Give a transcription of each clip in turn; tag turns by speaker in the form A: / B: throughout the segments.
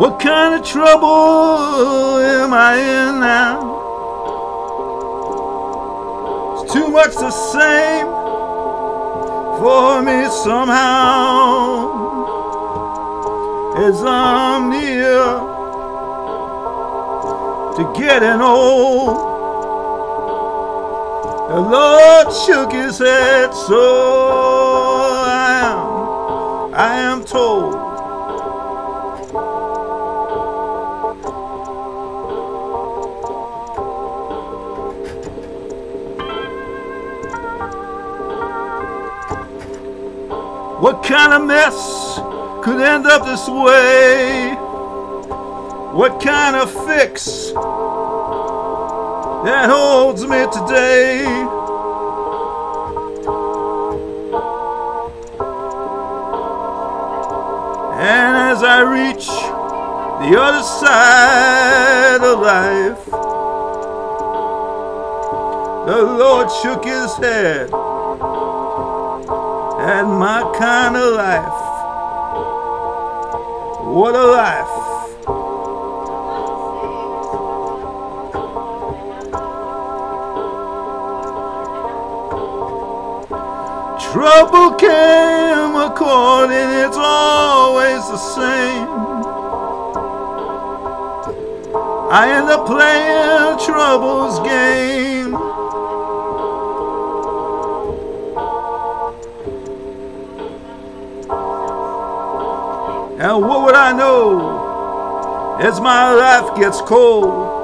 A: What kind of trouble am I in now? It's too much the same for me somehow as I'm near to getting old. The Lord shook his head, so I am, I am told. What kind of mess could end up this way? What kind of fix that holds me today? And as I reach the other side of life, the Lord shook his head at my kind of life. What a life. Trouble came according, it's always the same. I end up playing trouble's game. And what would I know as my life gets cold?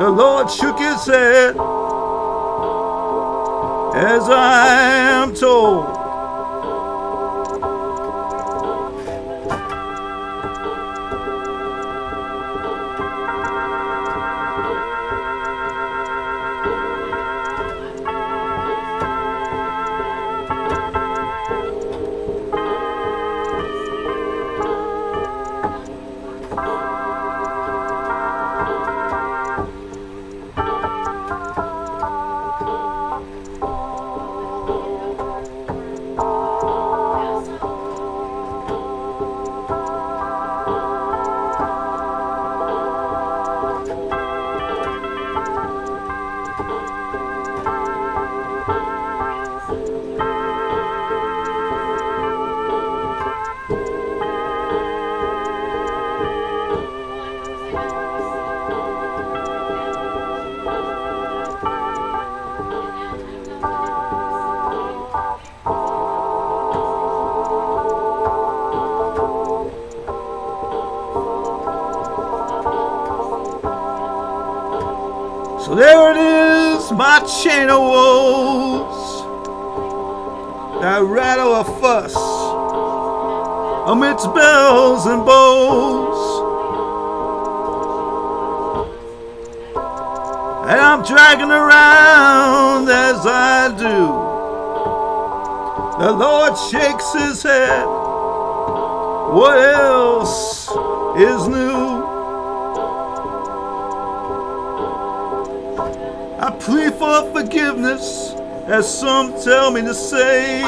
A: The Lord shook his head as I am told. So there it is, my chain of woes. That rattle a fuss amidst bells and bows. And I'm dragging around as I do. The Lord shakes his head. What else is new? I plead for forgiveness, as some tell me to say.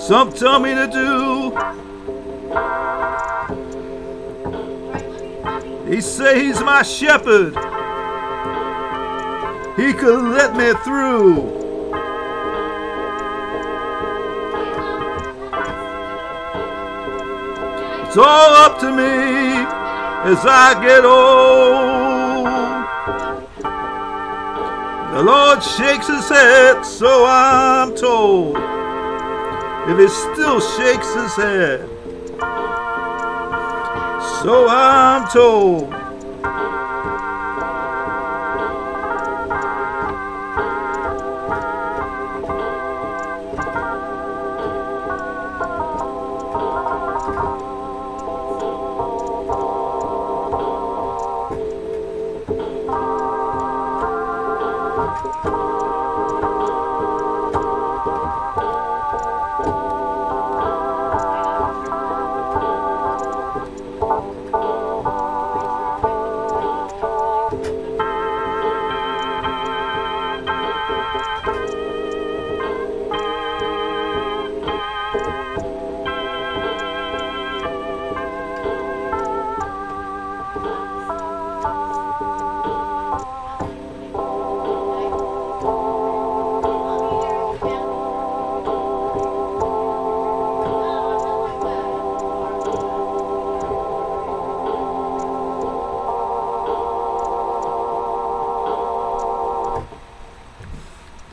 A: Some tell me to do. He say he's my shepherd. He could let me through. It's all up to me as I get old. The Lord shakes his head, so I'm told. If he still shakes his head, so I'm told.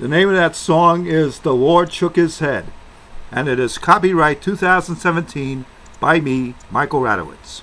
A: The name of that song is The Lord Shook His Head, and it is copyright 2017 by me, Michael Radowitz.